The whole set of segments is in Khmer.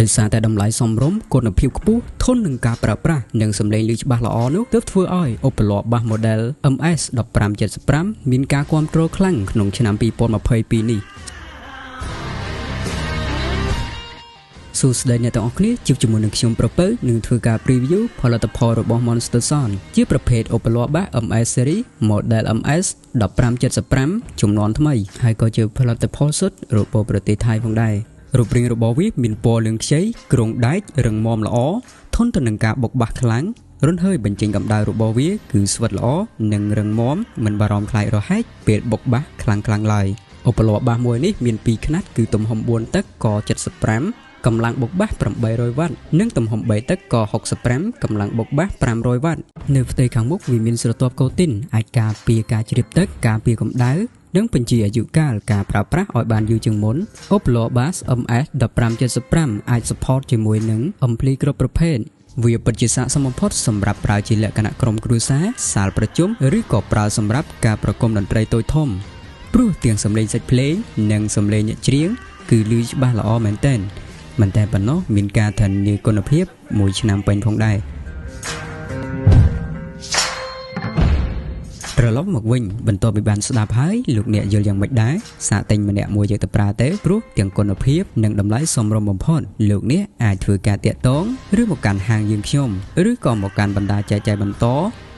ដោយសារតែតម្លៃសមរម្យគុណភាពខ្ពស់ធន់នឹងការប្រើប្រាស់និងសំឡេងឮច្បាស់ល្អនោះទើបធ្វើឲ្យឧបល័បាស model MS 1575មានការគាំទ្រខ្លាំងក្នុងឆ្នាំ2022នេះសួស្តីអ្នកទាំងអស់គ្នាជួបជាមួយនឹងខ្ញុំប្រពៅនឹងធ្វើការ preview ផលិតផលរបស់ Monster Sound ជាប្រភេទឧបល័បាស MS series model MS 1575ចំនួនថ្មីហើយក៏ជាផលិតផលសុទ្ធរបស់ប្រទេសថៃផងដែរ រូបរាងរបស់វាមានពណ៌លឿងខ្ចីគ្រងដែករឹងមាំល្អធន់ទៅនឹងការបុកបាសខ្លាំងរុនហើយបញ្ចេញកម្ដៅរបស់វាគឺស្វិតល្អនិងរឹងមាំមិនបារម្ភខ្លាចរហែកពេលបុកបាសខ្លាំងខ្លាំងឡើយឧបល័បាសមួយនេះមាន2ខ្នាតគឺទំហំ4ទឹកក75កម្លាំងបុកបាស800វ៉ាត់និងទំហំ3ទឹកក65កម្លាំងបុកបាស500វ៉ាត់នៅផ្ទៃខាងមុខវាមានស្រទាប់កូទីនអាចការពារការជ្រាបទឹកការពារកម្ដៅ និងបញ្ជាអាយុកាលការប្រើប្រាស់ឲ្យបានយូរជាងមុន Oplo Bass MS 1575អាច support ជាមួយនឹង ampli គ្រប់ប្រភេទវាពិតជាស័ក្តិសមបំផុតសម្រាប់ប្រើជាលក្ខណៈក្រុមគ្រួសារសាលប្រជុំឬក៏ប្រើសម្រាប់ការប្រគំតន្ត្រីតូចធំព្រោះទាំងសំឡេងសាច់ភ្លេងនិងសំឡេងអ្នកច្រៀងគឺឮច្បាស់ល្អមែនទែនមិនតែប៉ុណ្ណោះមានការធានាគុណភាពមួយឆ្នាំពេញផងដែរ ត្រឡប់មកវិញបន្ទាប់ពីបានស្ដាប់ហើយលោកអ្នកយល់យ៉ាងម៉េចដែរសាកទិញម្នាក់មួយយកទៅប្រើទេព្រោះទាំងគុណភាពនិងតម្លៃសមរម្យបំផុតលោកអ្នកអាចធ្វើការតាក់ទងឬមកកាន់ហាងយើងខ្ញុំឬក៏មកកាន់បណ្ដាចែកចាយបន្ត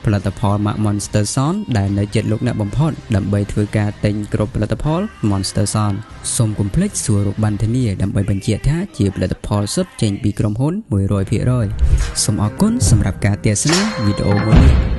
ផលិតផល Mac Monster Son ដែលនៅជិតលោកអ្នកបំផុតដើម្បីធ្វើការទិញគ្រប់ផលិតផល Monster Son សូមកុំភ្លេចសួររកបានធានាដើម្បីបញ្ជាក់ថាជាផលិតផលសុទ្ធចេញពីក្រុមហ៊ុន100%សូមអរគុណសម្រាប់ការទស្សនាវីដេអូមួយនេះ